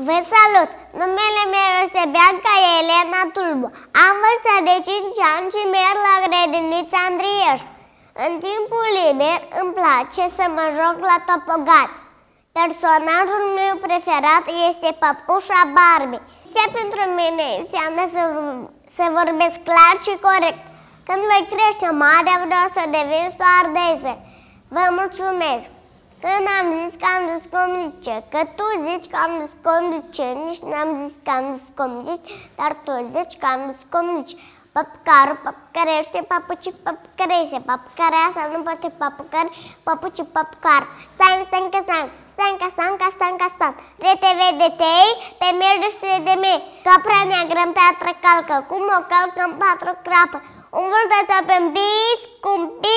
Vă salut! Numele meu este Bianca Elena Tulbu. Am vârsta de 5 ani și merg la grădinița Andrieș. În timpul liber îmi place să mă joc la topogan. Personajul meu preferat este Păpușa Barbie. Ce pentru mine înseamnă să, să vorbesc clar și corect. Când voi crește mare, vreau să devin stoardesă. Vă mulțumesc! Când am zis că am dus cum zice, că tu zici că am dus cum zice, nici n-am zis că am dus cum zici, dar tu zici că am dus cum zici. Păpcarul păpcărește, papuci păpcărește, păpcăreasa nu poate păpcări, papuci păpcar. Stai, stai, că stai, stai, că stai, că stai, că stai. RTV de tei, pe merdește de mei, capra neagră în piatră calcă, cum o calcă în patru crapă. Un vâltă pe bis, cu un pic, sunt plis.